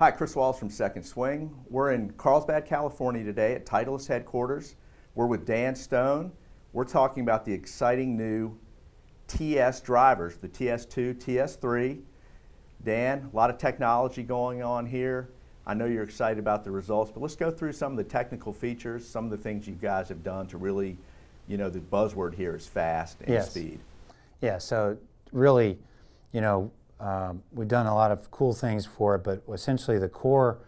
Hi, Chris Wallace from Second Swing. We're in Carlsbad, California today at Titleist headquarters. We're with Dan Stone. We're talking about the exciting new TS drivers, the TS2, TS3. Dan, a lot of technology going on here. I know you're excited about the results, but let's go through some of the technical features, some of the things you guys have done to really, you know, the buzzword here is fast and yes. speed. Yeah, so really, you know, um, we've done a lot of cool things for it, but essentially the core,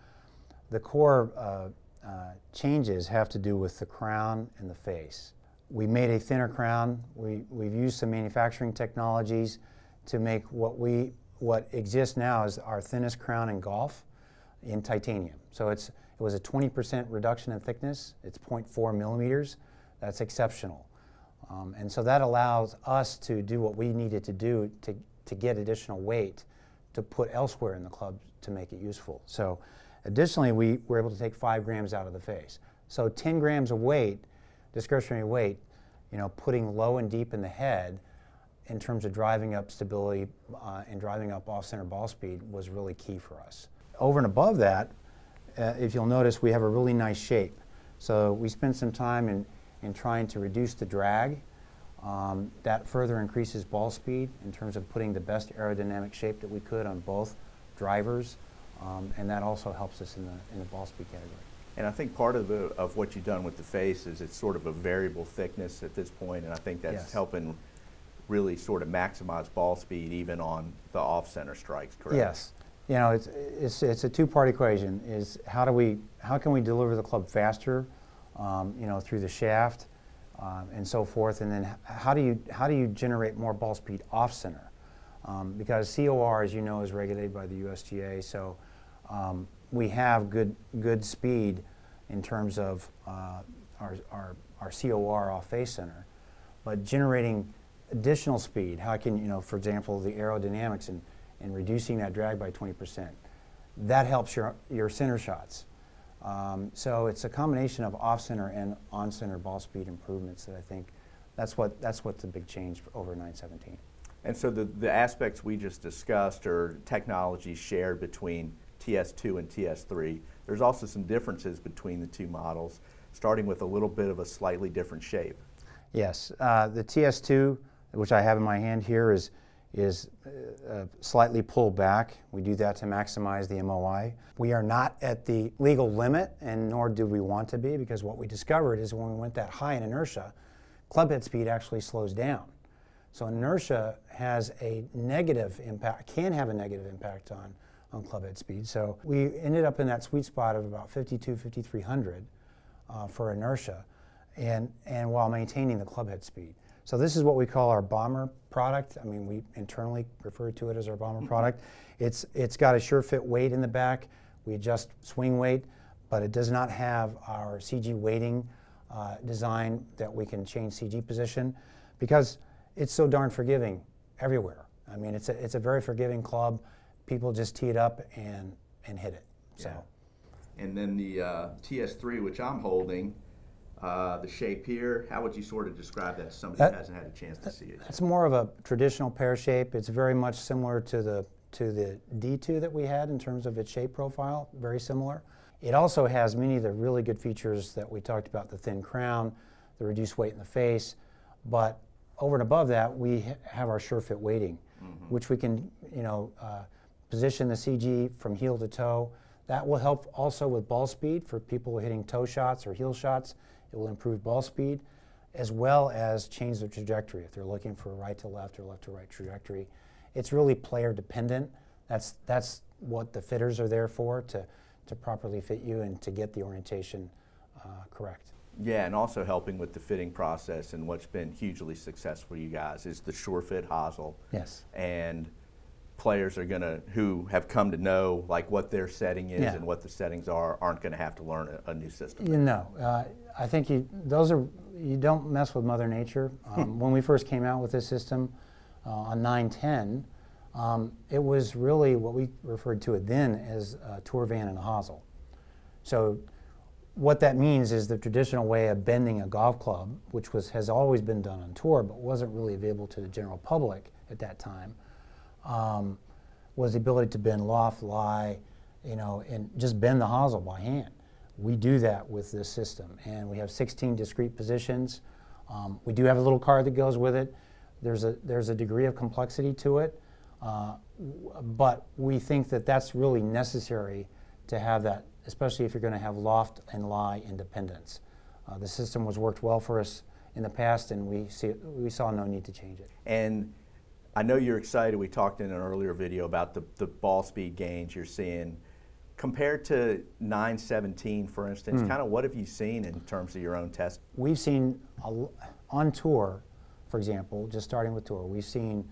the core uh, uh, changes have to do with the crown and the face. We made a thinner crown. We, we've used some manufacturing technologies to make what we what exists now is our thinnest crown in golf in titanium. So it's it was a 20% reduction in thickness. It's 0.4 millimeters. That's exceptional. Um, and so that allows us to do what we needed to do to to get additional weight to put elsewhere in the club to make it useful. So additionally, we were able to take five grams out of the face. So 10 grams of weight, discretionary weight, you know, putting low and deep in the head in terms of driving up stability uh, and driving up off-center ball speed was really key for us. Over and above that, uh, if you'll notice, we have a really nice shape. So we spent some time in, in trying to reduce the drag um, that further increases ball speed in terms of putting the best aerodynamic shape that we could on both drivers, um, and that also helps us in the, in the ball speed category. And I think part of, the, of what you've done with the face is it's sort of a variable thickness at this point, and I think that's yes. helping really sort of maximize ball speed even on the off-center strikes, correct? Yes. You know, it's, it's, it's a two-part equation. Is how do we how can we deliver the club faster, um, you know, through the shaft, um, and so forth. And then how do you how do you generate more ball speed off center? Um, because COR, as you know, is regulated by the USGA, so um, we have good good speed in terms of uh, our, our our COR off face center, but generating additional speed. How can you know, for example, the aerodynamics and and reducing that drag by 20 percent. That helps your your center shots. Um, so it's a combination of off-center and on-center ball speed improvements that I think that's what that's what's the big change over 917. And so the, the aspects we just discussed are technologies shared between TS2 and TS3. There's also some differences between the two models, starting with a little bit of a slightly different shape. Yes, uh, the TS2, which I have in my hand here, is is uh, uh, slightly pulled back. We do that to maximize the MOI. We are not at the legal limit, and nor do we want to be, because what we discovered is when we went that high in inertia, clubhead speed actually slows down. So inertia has a negative impact, can have a negative impact on, on clubhead speed. So we ended up in that sweet spot of about 52, 5300 uh, for inertia, and, and while maintaining the clubhead speed. So this is what we call our bomber product. I mean, we internally refer to it as our bomber mm-hmm. product. It's, it's got a SureFit weight in the back. We adjust swing weight, but it does not have our CG weighting uh, design that we can change CG position because it's so darn forgiving everywhere. I mean, it's a, it's a very forgiving club. People just tee it up and, and hit it. So. Yeah. And then the uh, TS3, which I'm holding, uh, the shape here, how would you sort of describe that to somebody that, who hasn't had a chance to see it? It's more of a traditional pear shape. It's very much similar to the to the D2 that we had in terms of its shape profile, very similar. It also has many of the really good features that we talked about, the thin crown, the reduced weight in the face, but over and above that, we have our SureFit weighting, mm -hmm. which we can, you know, uh, position the CG from heel to toe. That will help also with ball speed for people hitting toe shots or heel shots. It will improve ball speed as well as change the trajectory. If they're looking for a right to left or left to right trajectory, it's really player dependent. That's, that's what the fitters are there for, to, to properly fit you and to get the orientation uh, correct. Yeah, and also helping with the fitting process and what's been hugely successful for you guys is the SureFit hosel. Yes. And players are going to who have come to know like what their setting is yeah. and what the settings are aren't going to have to learn a, a new system. You know, uh, I think you, those are you don't mess with Mother Nature. Um, when we first came out with this system uh, on 910, um, it was really what we referred to it then as a tour van and a hosel. So what that means is the traditional way of bending a golf club, which was has always been done on tour, but wasn't really available to the general public at that time um, was the ability to bend loft, lie, you know, and just bend the hosel by hand. We do that with this system, and we have 16 discrete positions. Um, we do have a little card that goes with it. There's a there's a degree of complexity to it, uh, but we think that that's really necessary to have that, especially if you're going to have loft and lie independence. Uh, the system was worked well for us in the past, and we see we saw no need to change it. And I know you're excited. We talked in an earlier video about the, the ball speed gains you're seeing. Compared to 917, for instance, kind of what have you seen in terms of your own test? we've seen a on tour, for example, just starting with tour, we've seen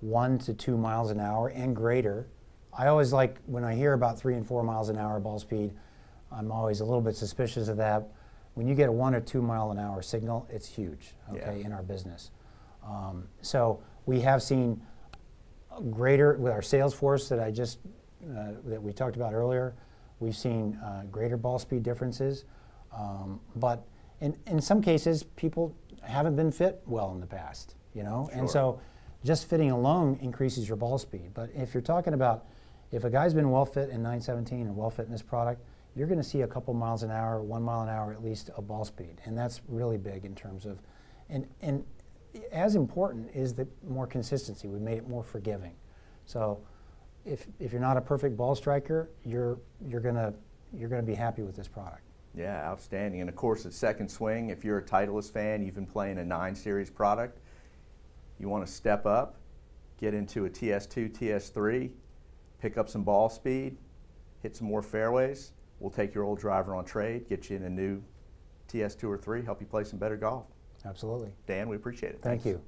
one to two miles an hour and greater. I always like when I hear about three and four miles an hour ball speed, I'm always a little bit suspicious of that. When you get a one or two mile an hour signal, it's huge, okay, Yeah. in our business. Um, so we have seen greater with our sales force that I just uh, that we talked about earlier. We've seen uh, greater ball speed differences, um, but in in some cases, people haven't been fit well in the past, you know, and so just fitting alone increases your ball speed. But if you're talking about if a guy's been well fit in 917 and well fit in this product, you're going to see a couple miles an hour, one mile an hour at least of ball speed, and that's really big in terms of, and and as important is the more consistency. We've made it more forgiving. So if if you're not a perfect ball striker, you're you're gonna you're gonna be happy with this product. Yeah, outstanding. And of course, at Second Swing, if you're a Titleist fan, you've been playing a 9 Series product, you want to step up, get into a TS2, TS3, pick up some ball speed, hit some more fairways. We'll take your old driver on trade, get you in a new TS2 or 3, help you play some better golf. Absolutely. Dan, we appreciate it. Thank Thanks. you.